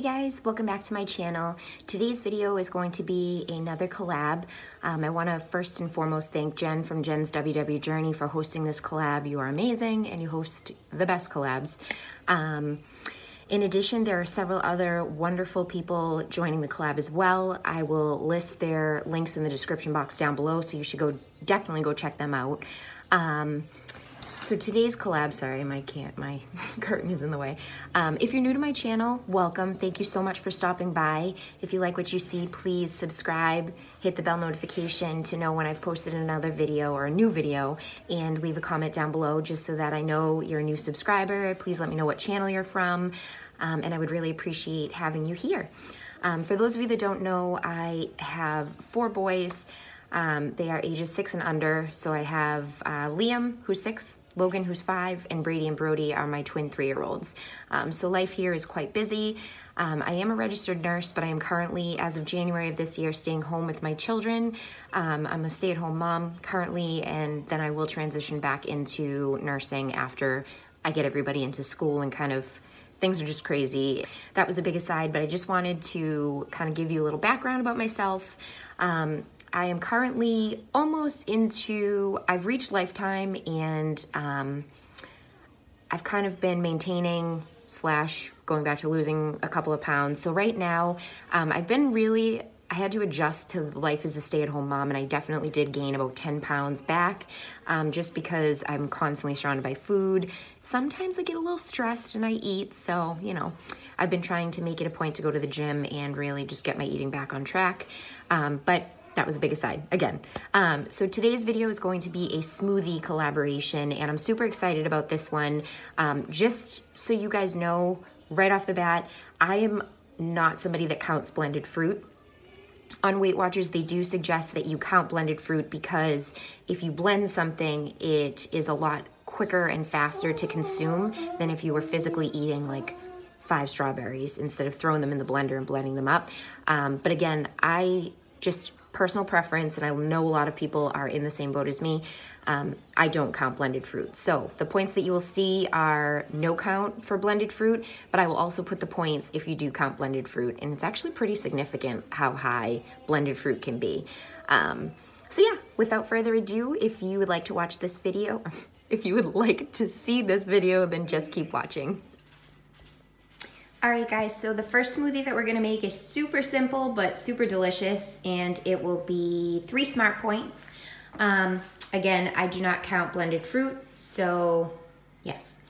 Hey guys, welcome back to my channel. Today's video is going to be another collab. Um, I want to first and foremost thank Jenn from Jenn's WW Journey for hosting this collab. You are amazing and you host the best collabs. Um, in addition, there are several other wonderful people joining the collab as well. I will list their links in the description box down below, so you should go definitely go check them out. Um, so today's collab, sorry, my can't, my curtain is in the way. Um, if you're new to my channel, welcome. Thank you so much for stopping by. If you like what you see, please subscribe, hit the bell notification to know when I've posted another video or a new video, and leave a comment down below just so that I know you're a new subscriber. Please let me know what channel you're from, um, and I would really appreciate having you here. Um, for those of you that don't know, I have four boys. Um, they are ages six and under. So I have uh, Liam, who's six, Logan, who's five, and Brady and Brody are my twin three year olds. Um, so life here is quite busy. Um, I am a registered nurse, but I am currently, as of January of this year, staying home with my children. Um, I'm a stay at home mom currently, and then I will transition back into nursing after I get everybody into school and kind of things are just crazy. That was a big aside, but I just wanted to kind of give you a little background about myself. Um, I am currently almost into, I've reached lifetime and um, I've kind of been maintaining slash going back to losing a couple of pounds. So right now, um, I've been really, I had to adjust to life as a stay-at-home mom and I definitely did gain about 10 pounds back um, just because I'm constantly surrounded by food. Sometimes I get a little stressed and I eat, so, you know, I've been trying to make it a point to go to the gym and really just get my eating back on track. Um, but that was a big aside again. Um, so today's video is going to be a smoothie collaboration and I'm super excited about this one. Um, just so you guys know right off the bat, I am not somebody that counts blended fruit. On Weight Watchers, they do suggest that you count blended fruit because if you blend something, it is a lot quicker and faster to consume than if you were physically eating like five strawberries instead of throwing them in the blender and blending them up. Um, but again, I just personal preference, and I know a lot of people are in the same boat as me, um, I don't count blended fruit. So the points that you will see are no count for blended fruit, but I will also put the points if you do count blended fruit, and it's actually pretty significant how high blended fruit can be. Um, so yeah, without further ado, if you would like to watch this video, if you would like to see this video, then just keep watching. All right guys, so the first smoothie that we're gonna make is super simple but super delicious and it will be three smart points. Um, again, I do not count blended fruit, so yes.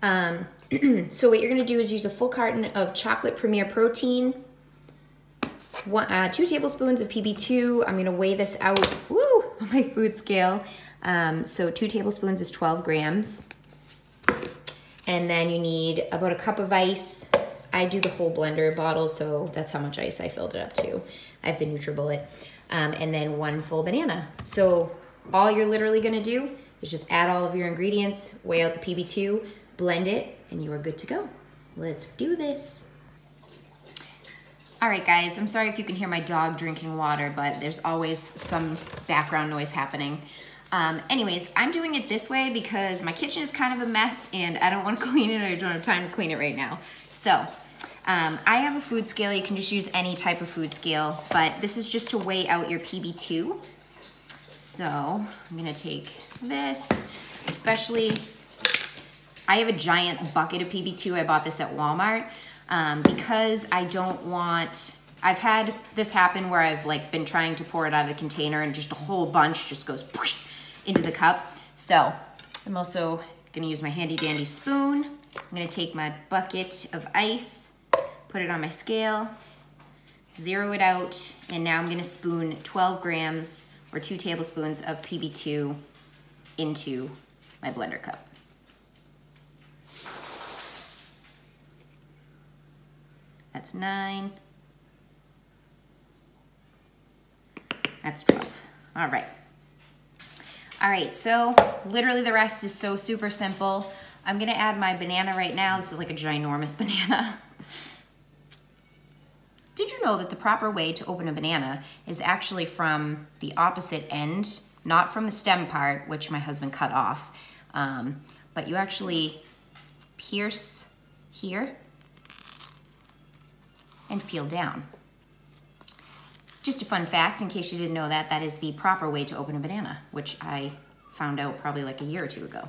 Um, so what you're gonna do is use a full carton of chocolate premier protein, one, uh, two tablespoons of PB2. I'm gonna weigh this out, woo, on my food scale. Um, so two tablespoons is 12 grams. And then you need about a cup of ice, I do the whole blender bottle, so that's how much ice I filled it up to. I have the NutriBullet. Um, and then one full banana. So all you're literally gonna do is just add all of your ingredients, weigh out the PB2, blend it, and you are good to go. Let's do this. All right, guys, I'm sorry if you can hear my dog drinking water, but there's always some background noise happening. Um, anyways, I'm doing it this way because my kitchen is kind of a mess and I don't want to clean it. I don't have time to clean it right now. So um, I have a food scale. You can just use any type of food scale, but this is just to weigh out your PB2. So I'm gonna take this, especially, I have a giant bucket of PB2. I bought this at Walmart um, because I don't want, I've had this happen where I've like been trying to pour it out of the container and just a whole bunch just goes into the cup. So I'm also gonna use my handy dandy spoon. I'm gonna take my bucket of ice put it on my scale, zero it out, and now I'm gonna spoon 12 grams or two tablespoons of PB2 into my blender cup. That's nine. That's 12. All right. All right, so literally the rest is so super simple. I'm gonna add my banana right now. This is like a ginormous banana. Did you know that the proper way to open a banana is actually from the opposite end, not from the stem part, which my husband cut off, um, but you actually pierce here and peel down. Just a fun fact, in case you didn't know that, that is the proper way to open a banana, which I found out probably like a year or two ago.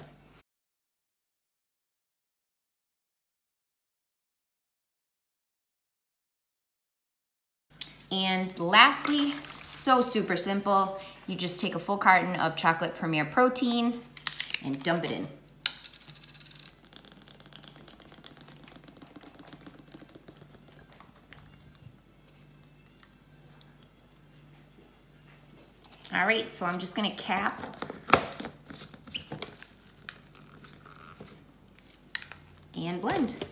And lastly, so super simple, you just take a full carton of chocolate Premier Protein and dump it in. All right, so I'm just gonna cap and blend.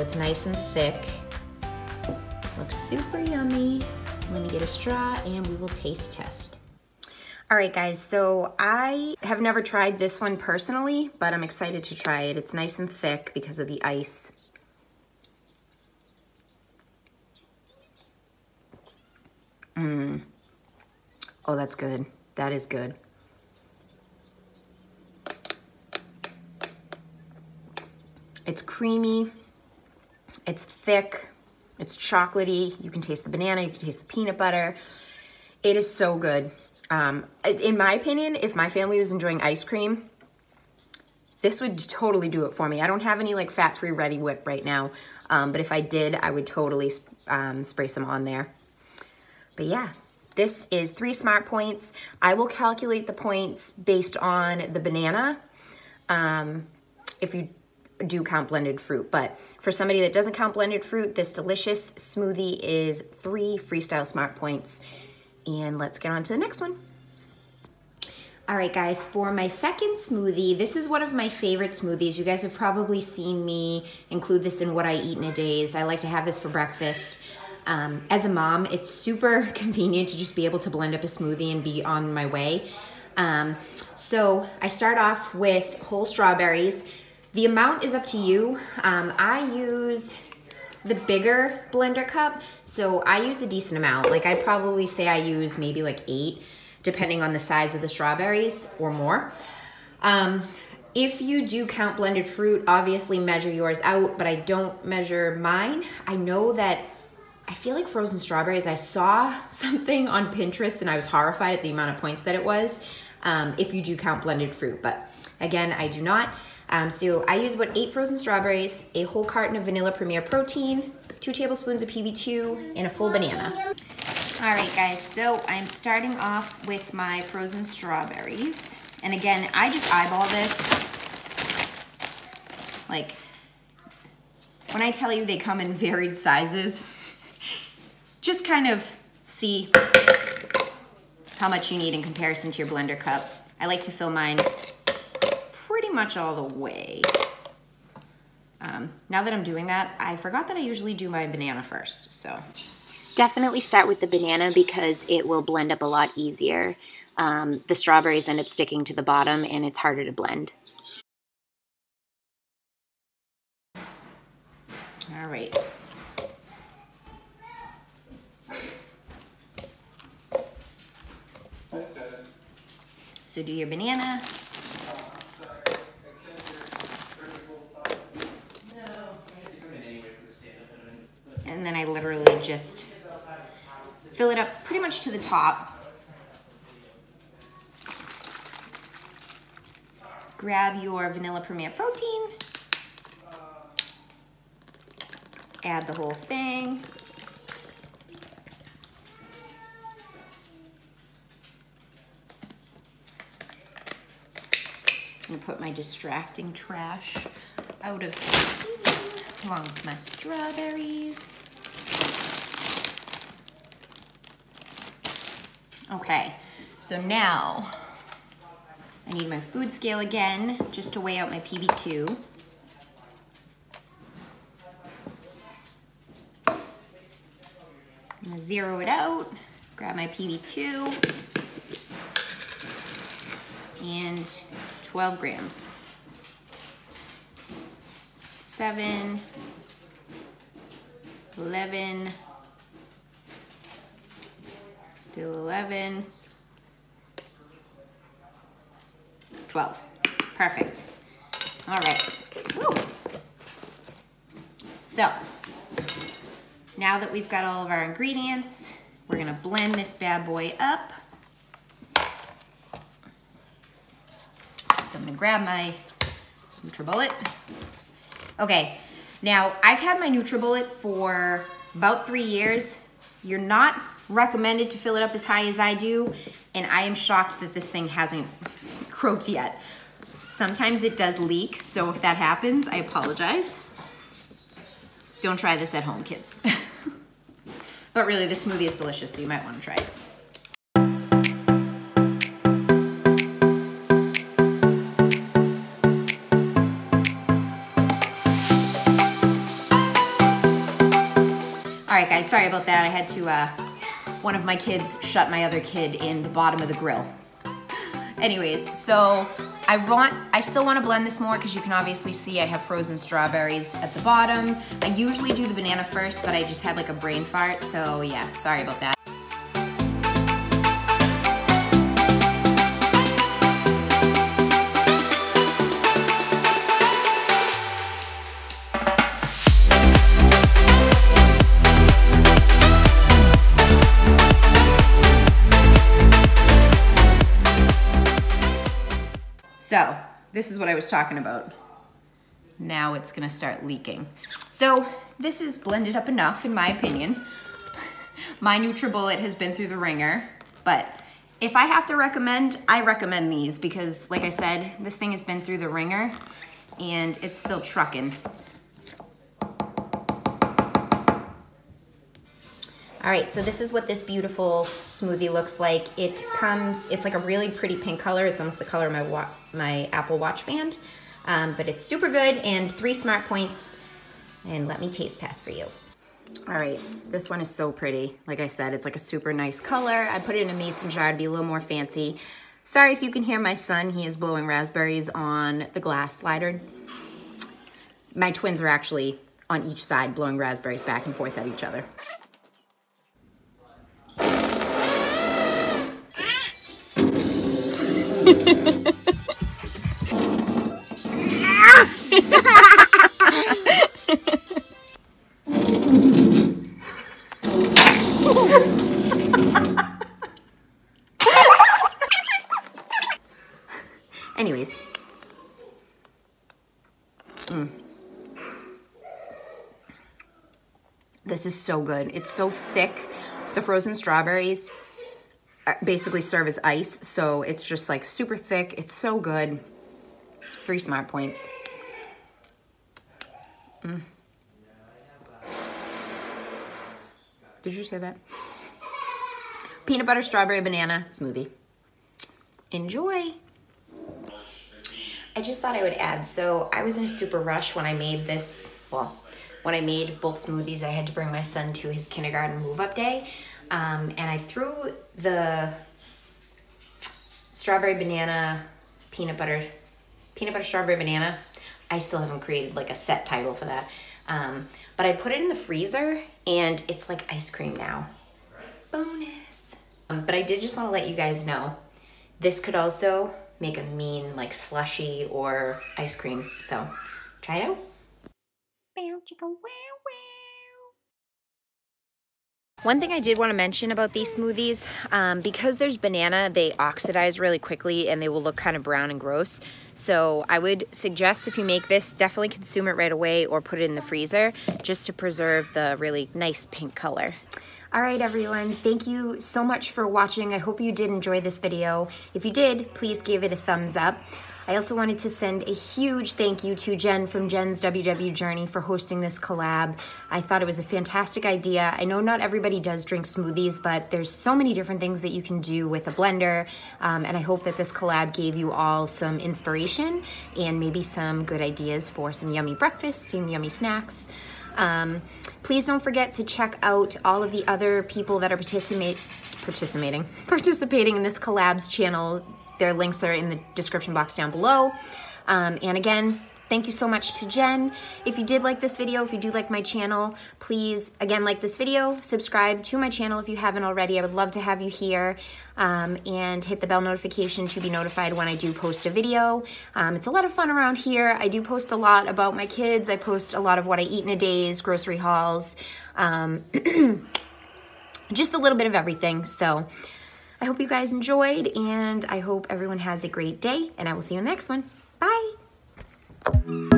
It's nice and thick. Looks super yummy. Let me get a straw and we will taste test. All right guys, so I have never tried this one personally, but I'm excited to try it. It's nice and thick because of the ice. Mmm. Oh, that's good. That is good. It's creamy, it's thick, it's chocolatey. You can taste the banana, you can taste the peanut butter. It is so good. Um, in my opinion, if my family was enjoying ice cream, this would totally do it for me. I don't have any like fat-free Reddi-wip right now, um, but if I did, I would totally um, spray some on there. But yeah, this is three smart points. I will calculate the points based on the banana. Um, if you do count blended fruit. But for somebody that doesn't count blended fruit, this delicious smoothie is three Freestyle Smart Points. And let's get on to the next one. All right, guys, for my second smoothie, this is one of my favorite smoothies. You guys have probably seen me include this in what I eat in a days. I like to have this for breakfast. Um, as a mom, it's super convenient to just be able to blend up a smoothie and be on my way. Um, so I start off with whole strawberries. The amount is up to you. Um, I use the bigger blender cup, so I use a decent amount. Like I'd probably say I use maybe like eight, depending on the size of the strawberries or more. Um, if you do count blended fruit, obviously measure yours out, but I don't measure mine. I know that I feel like frozen strawberries, I saw something on Pinterest and I was horrified at the amount of points that it was um, if you do count blended fruit. But again, I do not. Um, so I use about eight frozen strawberries, a whole carton of vanilla premier protein, two tablespoons of PB2, and a full banana. All right, guys, so I'm starting off with my frozen strawberries. And again, I just eyeball this. Like, when I tell you they come in varied sizes, just kind of see how much you need in comparison to your blender cup. I like to fill mine pretty much all the way. Um, now that I'm doing that, I forgot that I usually do my banana first, so. Definitely start with the banana because it will blend up a lot easier. Um, the strawberries end up sticking to the bottom and it's harder to blend. All right. So do your banana, to the top. Grab your vanilla premier protein, add the whole thing. Gonna put my distracting trash out of the scene along with my strawberries. Okay, so now I need my food scale again just to weigh out my PB2. I'm gonna zero it out, grab my PB2, and 12 grams. Seven, 11, still 11, 12. Perfect. All right. Woo. So, now that we've got all of our ingredients, we're gonna blend this bad boy up. So I'm gonna grab my NutriBullet. Okay, now I've had my NutriBullet for about three years. You're not recommended to fill it up as high as I do, and I am shocked that this thing hasn't croaked yet. Sometimes it does leak, so if that happens, I apologize. Don't try this at home, kids. but really, the smoothie is delicious, so you might want to try it. All right, guys, sorry about that. I had to, uh, one of my kids shut my other kid in the bottom of the grill. Anyways, so I want, I still want to blend this more because you can obviously see I have frozen strawberries at the bottom. I usually do the banana first, but I just had like a brain fart, so yeah, sorry about that. Is what I was talking about. Now it's gonna start leaking. So this is blended up enough in my opinion. My NutriBullet has been through the ringer, but if I have to recommend, I recommend these because like I said, this thing has been through the ringer and it's still trucking. All right, so this is what this beautiful smoothie looks like. It comes, it's like a really pretty pink color. It's almost the color of my, my Apple Watch band, um, but it's super good and three smart points. And let me taste test for you. All right, this one is so pretty. Like I said, it's like a super nice color. I put it in a mason jar to be a little more fancy. Sorry if you can hear my son. He is blowing raspberries on the glass slider. My twins are actually on each side blowing raspberries back and forth at each other. Anyways. Mm. This is so good. It's so thick. The frozen strawberries basically serve as ice. So it's just like super thick. It's so good. Three smart points. Mm. Did you say that? Peanut butter, strawberry, banana smoothie. Enjoy. I just thought I would add, so I was in a super rush when I made this, well, when I made both smoothies, I had to bring my son to his kindergarten move-up day. Um, and I threw the strawberry banana peanut butter, peanut butter strawberry banana. I still haven't created like a set title for that. Um, but I put it in the freezer and it's like ice cream now. Bonus. Um, but I did just want to let you guys know, this could also make a mean like slushy or ice cream. So try it out. One thing I did want to mention about these smoothies, um, because there's banana, they oxidize really quickly and they will look kind of brown and gross. So I would suggest if you make this, definitely consume it right away or put it in the freezer just to preserve the really nice pink color. All right, everyone, thank you so much for watching. I hope you did enjoy this video. If you did, please give it a thumbs up. I also wanted to send a huge thank you to Jenn from Jenn's WW Journey for hosting this collab. I thought it was a fantastic idea. I know not everybody does drink smoothies, but there's so many different things that you can do with a blender, um, and I hope that this collab gave you all some inspiration and maybe some good ideas for some yummy breakfasts, some yummy snacks. Um, please don't forget to check out all of the other people that are participate, participating, participating in this collabs channel their links are in the description box down below. Um, and again, Thank you so much to Jenn. If you did like this video, if you do like my channel, please, again, like this video, subscribe to my channel if you haven't already. I would love to have you here um, and hit the bell notification to be notified when I do post a video. Um, it's a lot of fun around here. I do post a lot about my kids. I post a lot of what I eat in a day's grocery hauls, um, just a little bit of everything. So I hope you guys enjoyed and I hope everyone has a great day and I will see you in the next one. Bye.